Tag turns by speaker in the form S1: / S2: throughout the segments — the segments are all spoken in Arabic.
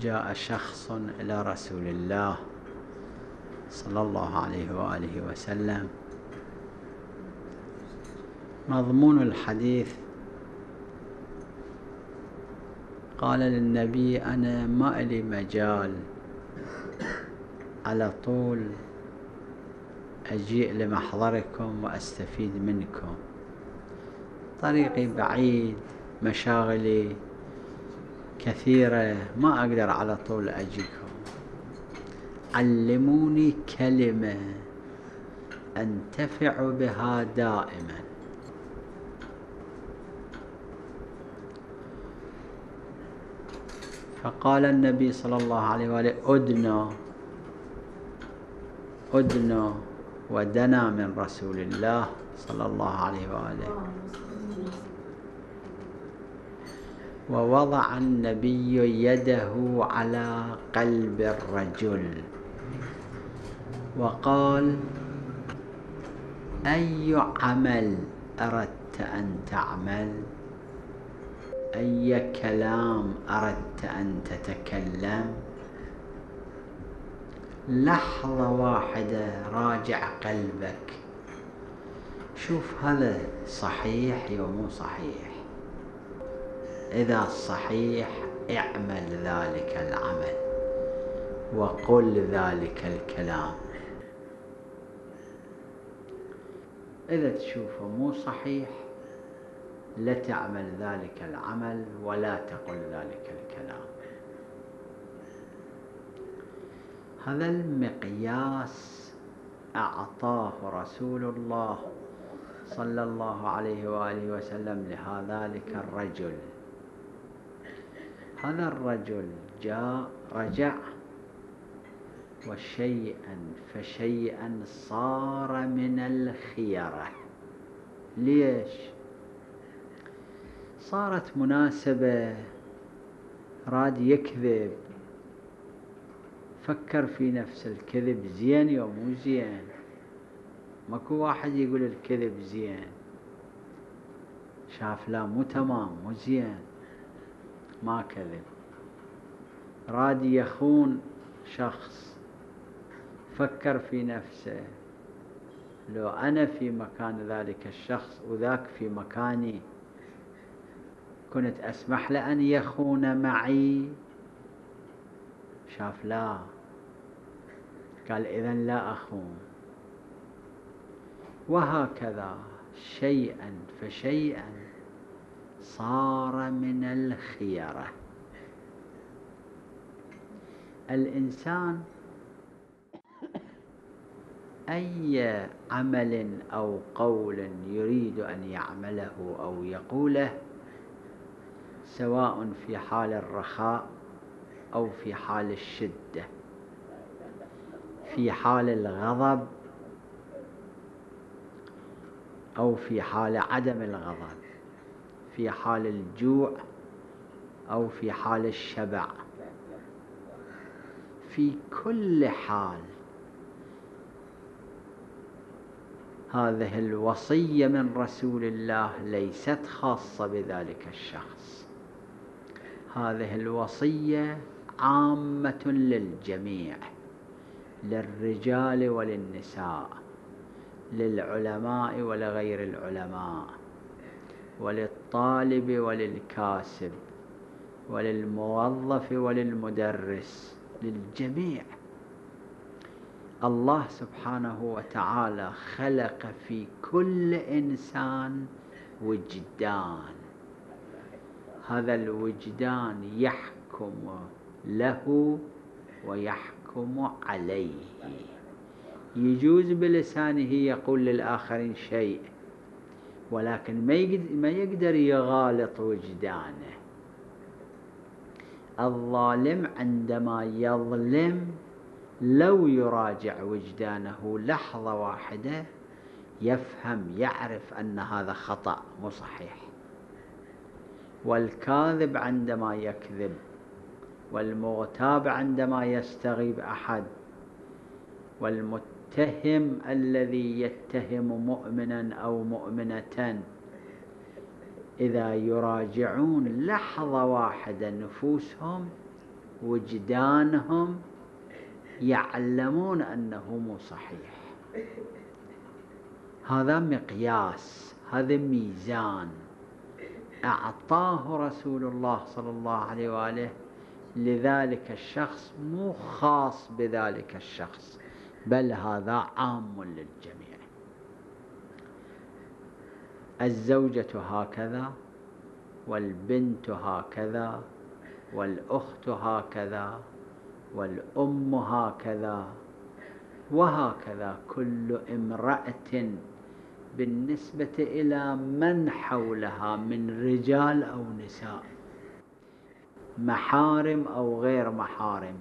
S1: جاء شخص إلى رسول الله صلى الله عليه وآله وسلم. مضمون الحديث. قال للنبي أنا ما إلي مجال على طول أجيء لمحضركم وأستفيد منكم. طريقي بعيد مشاغلي كثيرة ما أقدر على طول أجيكم. علموني كلمة أنتفع بها دائما. فقال النبي صلى الله عليه وآله أدنى أدنى ودنا من رسول الله صلى الله عليه وآله. ووضع النبي يده على قلب الرجل. وقال أي عمل أردت أن تعمل؟ أي كلام أردت أن تتكلم؟ لحظة واحدة راجع قلبك. شوف هذا صحيح يا مو صحيح. إذا صحيح اعمل ذلك العمل وقل ذلك الكلام. إذا تشوفه مو صحيح لا تعمل ذلك العمل ولا تقل ذلك الكلام. هذا المقياس أعطاه رسول الله صلى الله عليه وآله وسلم لهذلك الرجل. هذا الرجل جاء رجع. وشيئا فشيئا صار من الخيرة. ليش؟ صارت مناسبة راد يكذب. فكر في نفس الكذب زين يا مو زين؟ ماكو واحد يقول الكذب زين. شاف لا مو تمام مو زين. ما كذب. راد يخون شخص. فكر في نفسه. لو أنا في مكان ذلك الشخص وذاك في مكاني كنت أسمح له أن يخون معي؟ شاف لا. قال إذا لا أخون. وهكذا شيئا فشيئا صار من الخيرة الإنسان أي عمل أو قول يريد أن يعمله أو يقوله سواء في حال الرخاء أو في حال الشدة في حال الغضب أو في حال عدم الغضب في حال الجوع أو في حال الشبع. في كل حال. هذه الوصية من رسول الله ليست خاصة بذلك الشخص. هذه الوصية عامة للجميع للرجال وللنساء للعلماء ولغير العلماء وللطالب وللكاسب. وللموظف وللمدرس للجميع. الله سبحانه وتعالى خلق في كل إنسان وجدان. هذا الوجدان يحكم له ويحكم عليه. يجوز بلسانه يقول للآخرين شيء ولكن ما يقدر يغالط وجدانه. الظالم عندما يظلم لو يراجع وجدانه لحظة واحدة يفهم يعرف أن هذا خطأ مو صحيح. والكاذب عندما يكذب والمغتاب عندما يستغيب أحد والمتهم الذي يتهم مؤمنا أو مؤمنة إذا يراجعون لحظة واحدة نفوسهم وجدانهم يعلمون أنه مو صحيح. هذا مقياس هذا ميزان. أعطاه رسول الله صلى الله عليه وآله لذلك الشخص مو خاص بذلك الشخص بل هذا عام للجميع. الزوجة هكذا والبنت هكذا والأخت هكذا والأم هكذا وهكذا كل امرأة بالنسبة إلى من حولها من رجال أو نساء محارم أو غير محارم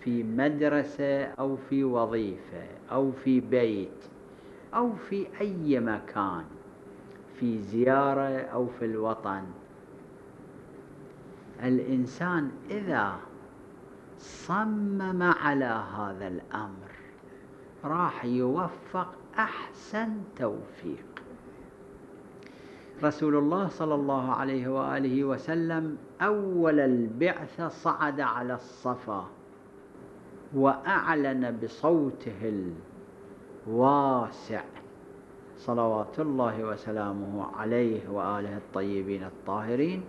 S1: في مدرسة أو في وظيفة أو في بيت أو في أي مكان. في زيارة أو في الوطن. الإنسان إذا صمم على هذا الأمر راح يوفق أحسن توفيق. رسول الله صلى الله عليه وآله وسلم أول البعثة صعد على الصفا وأعلن بصوته الواسع. صلوات الله وسلامه عليه وآله الطيبين الطاهرين.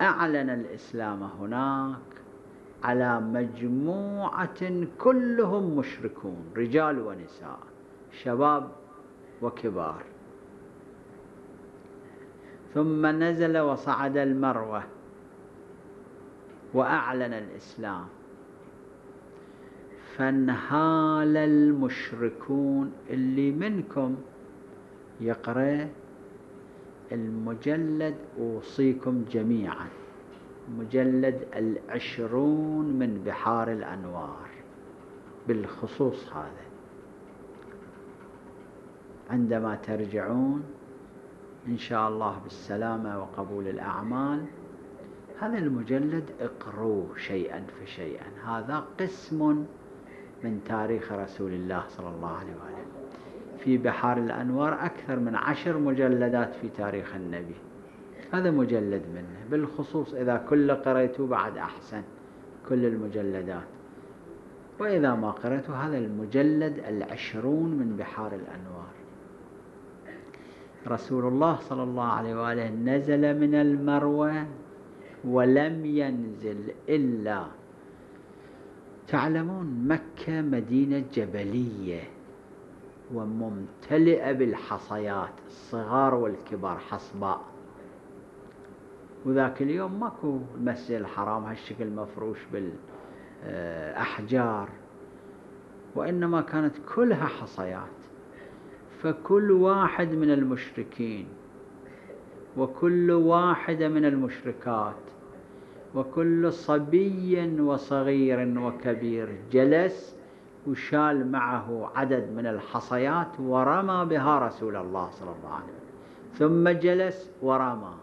S1: أعلن الإسلام هناك على مجموعة كلهم مشركون رجال ونساء شباب وكبار. ثم نزل وصعد المروة وأعلن الإسلام. فانهال المشركون اللي منكم. يقرأ المجلد أوصيكم جميعا. مجلد العشرون من بحار الأنوار. بالخصوص هذا. عندما ترجعون إن شاء الله بالسلامة وقبول الأعمال هذا المجلد اقروه شيئا فشيئا. هذا قسم من تاريخ رسول الله صلى الله عليه وآله في بحار الأنوار أكثر من عشر مجلدات في تاريخ النبي. هذا مجلد منه. بالخصوص إذا كل قريته بعد أحسن كل المجلدات. وإذا ما قرأته هذا المجلد العشرون من بحار الأنوار. رسول الله صلى الله عليه وآله نزل من المروة ولم ينزل إلا تعلمون مكة مدينة جبلية وممتلئة بالحصيات الصغار والكبار حصباء. وذاك اليوم ماكو المسجد الحرام هالشكل مفروش بالأحجار وإنما كانت كلها حصيات. فكل واحد من المشركين وكل واحدة من المشركات وكل صبي وصغير وكبير جلس وشال معه عدد من الحصيات ورمى بها رسول الله صلى الله عليه وسلم. ثم جلس ورمى.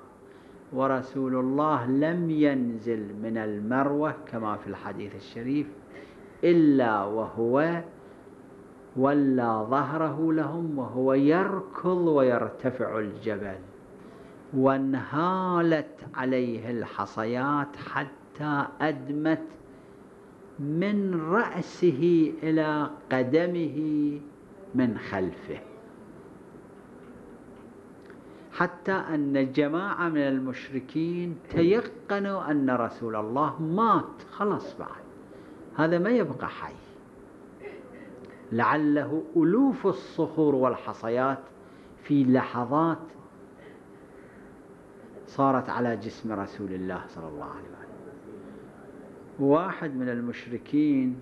S1: ورسول الله لم ينزل من المروة كما في الحديث الشريف إلا وهو ولى ظهره لهم وهو يركض ويرتفع الجبل. وانهالت عليه الحصيات حتى أدمت من رأسه إلى قدمه من خلفه. حتى أن جماعة من المشركين تيقنوا أن رسول الله مات. خلاص بعد. هذا ما يبقى حي. لعله ألوف الصخور والحصيات في لحظات صارت على جسم رسول الله صلى الله عليه وسلم. واحد من المشركين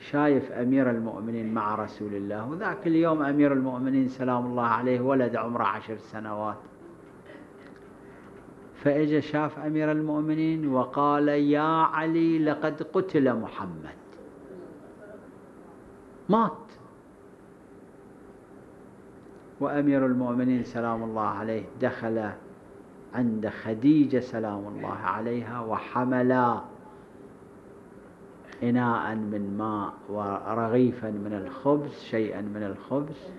S1: شايف أمير المؤمنين مع رسول الله وذاك اليوم أمير المؤمنين سلام الله عليه ولد عمره عشر سنوات. فإجا شاف أمير المؤمنين وقال يا علي لقد قتل محمد. مات. وأمير المؤمنين سلام الله عليه دخل عند خديجة سلام الله عليها وحملا إناء من ماء ورغيفا من الخبز شيئا من الخبز.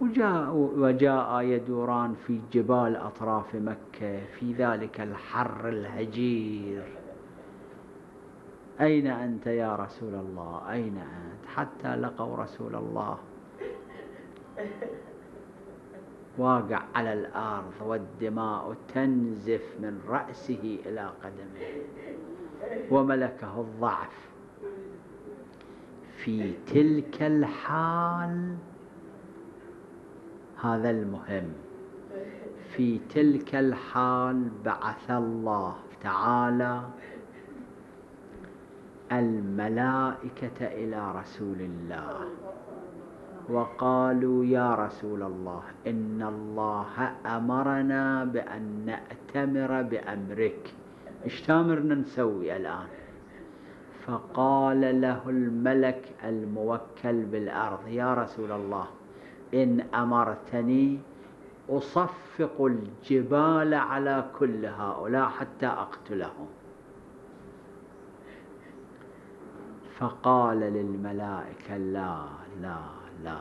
S1: وجاء وجاء يدوران في جبال أطراف مكة في ذلك الحر الهجير. أين أنت يا رسول الله؟ أين أنت؟ حتى لقوا رسول الله. واقع على الأرض والدماء تنزف من رأسه إلى قدمه وملكه الضعف في تلك الحال. هذا المهم. في تلك الحال بعث الله تعالى الملائكة إلى رسول الله. وقالوا يا رسول الله إن الله أمرنا بأن نأتمر بأمرك. إيش تأمرنا نسوي الآن؟ فقال له الملك الموكل بالأرض يا رسول الله إن أمرتني أصفق الجبال على كل هؤلاء حتى أقتلهم. فقال للملائكة لا لا. لا.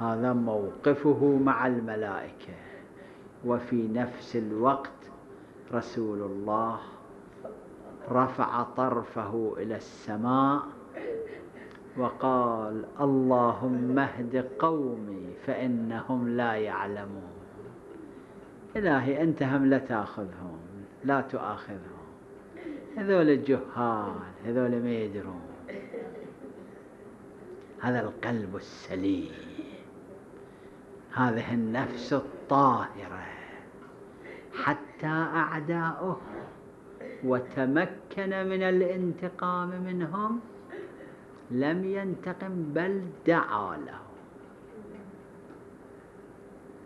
S1: هذا موقفه مع الملائكة. وفي نفس الوقت رسول الله رفع طرفه إلى السماء وقال اللهم اهد قومي فإنهم لا يعلمون. إلهي أنت هم لا تأخذهم لا تؤاخذهم. هذول الجهال هذول ما يدرون. هذا القلب السليم. هذه النفس الطاهرة. حتى أعداؤه وتمكن من الانتقام منهم لم ينتقم بل دعا له.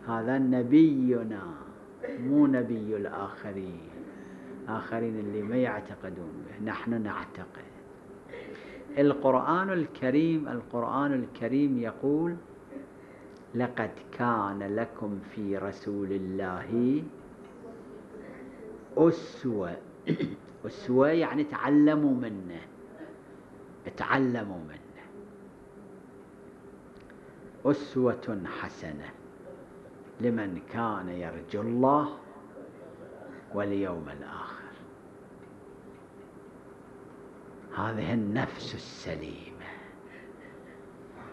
S1: هذا نبينا مو نبي الآخرين. آخرين اللي ما يعتقدون به. نحن نعتقد. القرآن الكريم القرآن الكريم يقول لقد كان لكم في رسول الله أسوة. أسوة يعني تعلموا منه تعلموا منه. أسوة حسنة لمن كان يرجو الله واليوم الآخر. هذه النفس السليمة.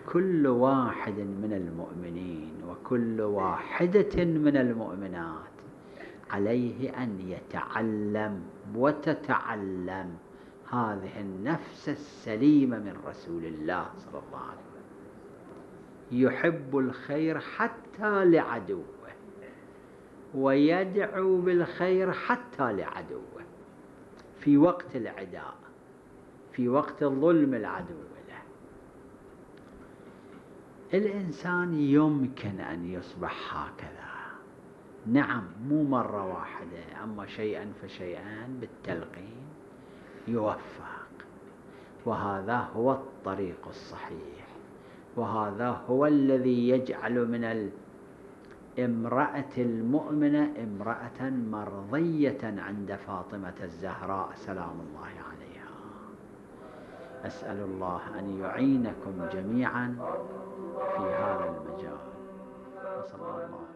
S1: كل واحد من المؤمنين وكل واحدة من المؤمنات عليه أن يتعلم وتتعلم هذه النفس السليمة من رسول الله صلى الله عليه وسلم. يحب الخير حتى لعدوه ويدعو بالخير حتى لعدوه في وقت العداء. في وقت الظلم العدو له. الإنسان يمكن أن يصبح هكذا. نعم مو مرة واحدة أما شيئا فشيئا بالتلقين يوفق. وهذا هو الطريق الصحيح. وهذا هو الذي يجعل من الامرأة المؤمنة امرأة مرضية عند فاطمة الزهراء سلام الله عليها. أسأل الله أن يعينكم جميعا في هذا المجال. وصلى الله